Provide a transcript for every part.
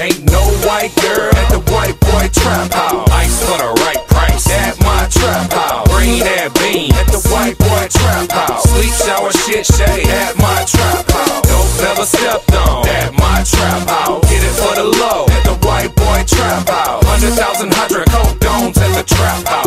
Ain't no white girl at the white boy trap house. Ice for the right price at my trap house. Green and bean at the white boy trap house. Sleep shower shit shade at my trap house. Dope never stepped on at my trap house. Get it for the low at the white boy trap house. Hundred thousand hydrocodone domes at the trap house.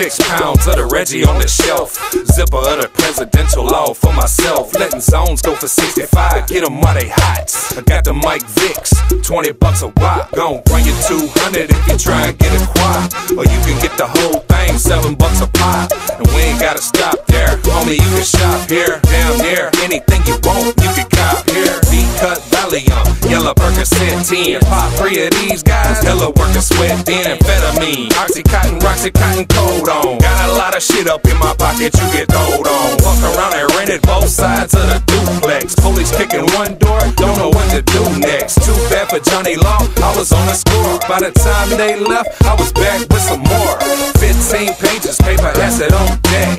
Six pounds of the Reggie on the shelf. Zipper of the presidential law for myself. Letting zones go for 65, get them while they hot. I got the Mike Vicks, 20 bucks a watt. Gon' bring you 200 if you try and get a quad. Or you can get the whole thing, 7 bucks a pop. And we ain't gotta stop Homie, you can shop here, down there. Anything you want, you can cop here. D-cut Valium, yellow Percocet 10. Pop three of these guys, hella working sweat in. Amphetamine, Oxycontin, Roxycontin, cold on. Got a lot of shit up in my pocket, you get throwed on. Walk around and rented both sides of the duplex. Police kicking one door, don't know what to do next. Too bad for Johnny Law, I was on the score. By the time they left, I was back with some more. 15 pages, paper acid on deck.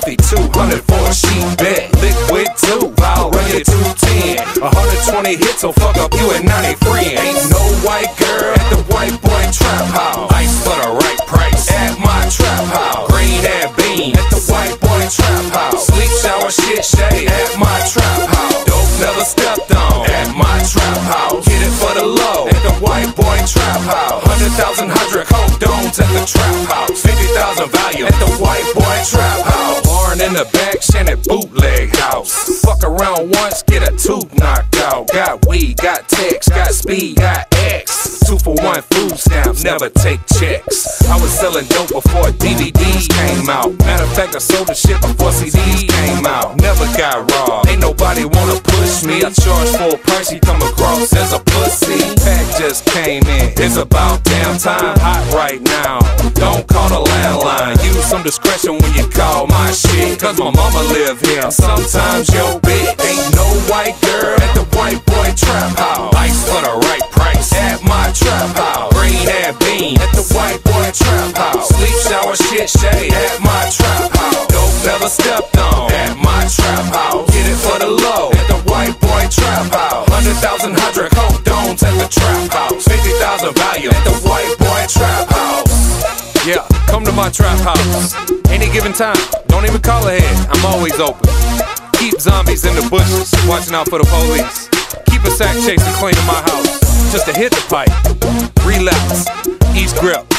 Fluffy, 200 for a sheet bet. Liquid 2, I'll run you 210. 120 hits, so fuck up you at 93. Ain't no white girl at the white boy trap house. Ice for the right price at my trap house. Green and bean at the white boy trap house. Sleep shower shit shade at my trap house. Dope never stepped on at my trap house. Get it for the low at the white boy trap house. Hundred thousand hydrocodone domes at the trap house. Fifty thousand value at the white boy trap in the back, Shannon bootleg house. Fuck around once, get a tooth knocked out. Got weed, got text, got speed, got X. Two for one food stamps, never take checks. I was selling dope before DVDs came out. Matter of fact, I sold the shit before CDs came out. Never got robbed. Ain't nobody wanna push me. I charge full price, you come across as a pussy. Pack just came in. It's about damn time. Hot right now. Don't call the landline. Use some discretion when you call my shit. Cause my mama live here. Sometimes yo bitch ain't no white girl at the white boy trap house. Ice for the right price at my trap house. Green and bean at the white boy trap house. Sleep shower shit shade at my trap house. Dope never stepped on at my trap house. Get it for the low at the white boy trap house. Hundred thousand hydrocodone domes at the trap house. Fifty thousand value at the white boy trap house. Yeah, come to my trap house. Any given time, don't even call ahead. I'm always open. Keep zombies in the bushes, watching out for the police. Keep a sack chaser clean in my house. Just to hit the pipe. Relax. Ease grip.